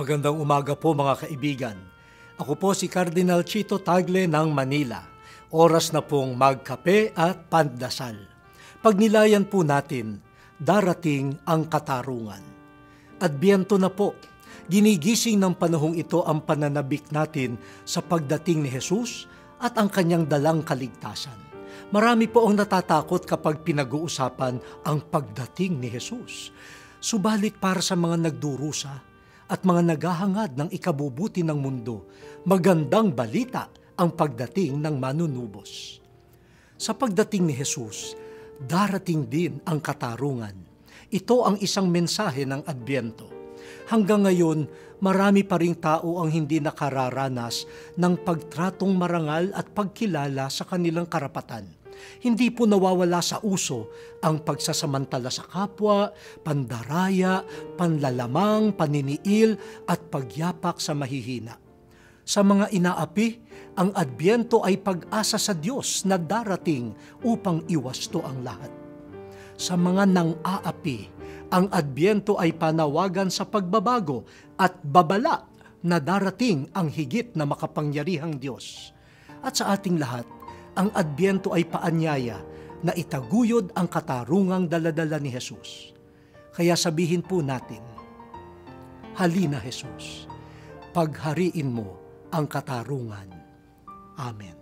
Magandang umaga po mga kaibigan. Ako po si Cardinal Chito Tagle ng Manila. Oras na pong magkape at pandasal. Pagnilayan po natin, darating ang katarungan. Adbyento na po. Ginigising ng panahong ito ang pananabik natin sa pagdating ni Jesus at ang kanyang dalang kaligtasan. Marami po ang natatakot kapag pinag-uusapan ang pagdating ni Jesus. Subalit para sa mga nagdurusa, at mga naghahangad ng ikabubuti ng mundo, magandang balita ang pagdating ng manunubos. Sa pagdating ni Jesus, darating din ang katarungan. Ito ang isang mensahe ng Adbyento. Hanggang ngayon, marami pa ring tao ang hindi nakararanas ng pagtratong marangal at pagkilala sa kanilang karapatan hindi po nawawala sa uso ang pagsasamantala sa kapwa, pandaraya, panlalamang, paniniil at pagyapak sa mahihina. Sa mga inaapi, ang Adbyento ay pag-asa sa Diyos na darating upang iwasto ang lahat. Sa mga nang-aapi, ang Adbyento ay panawagan sa pagbabago at babala na darating ang higit na makapangyarihang Diyos. At sa ating lahat, ang Adbyento ay paanyaya na itaguyod ang katarungang daladala ni Jesus. Kaya sabihin po natin, Halina Jesus, paghariin mo ang katarungan. Amen.